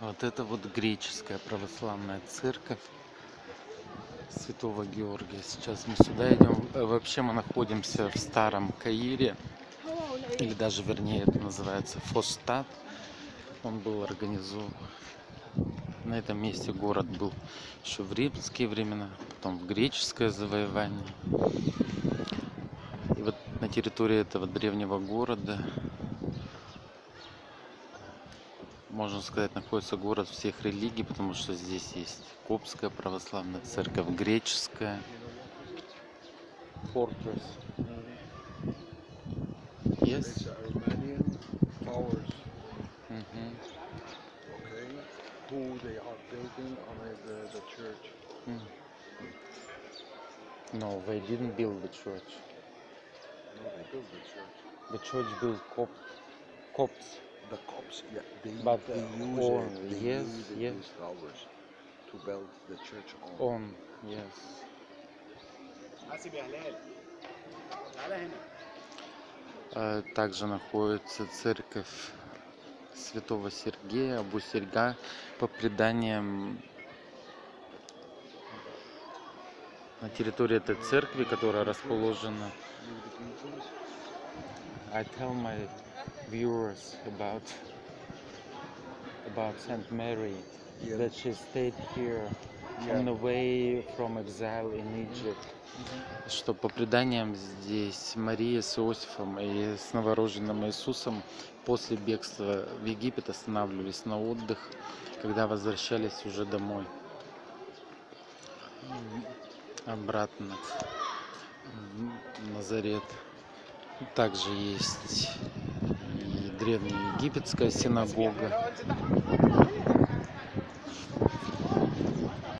Вот это вот греческая православная церковь Святого Георгия. Сейчас мы сюда идем. Э, Вообще мы находимся в старом Каире, или даже вернее это называется Фостат. Он был организован. На этом месте город был еще в римские времена, потом в греческое завоевание. И вот на территории этого древнего города можно сказать, находится город всех религий, потому что здесь есть Коптская православная церковь, греческая. Fortress. Yes. It's Armenian towers, Мгм. okay, who they are building on a, the, the church. М. No, they didn't build the church. No, they built the church. The church built Copt, Copts the cops, yeah, they, but they use on, it, they yes, use it, yes. these towers to build the church on. On, yes. Э, также находится церковь святого Сергея, Абу Серьга, по преданиям на территории этой церкви, которая расположена. I tell my viewers about about Saint Mary Yeah. that she stayed here on the way from exile in Egypt. Что по преданиям здесь Мария с Иосифом и с новорожденным Иисусом после бегства в Египет останавливались на отдых, когда возвращались уже домой. М, Обратно в Назарет. Также есть и древняя египетская синагога.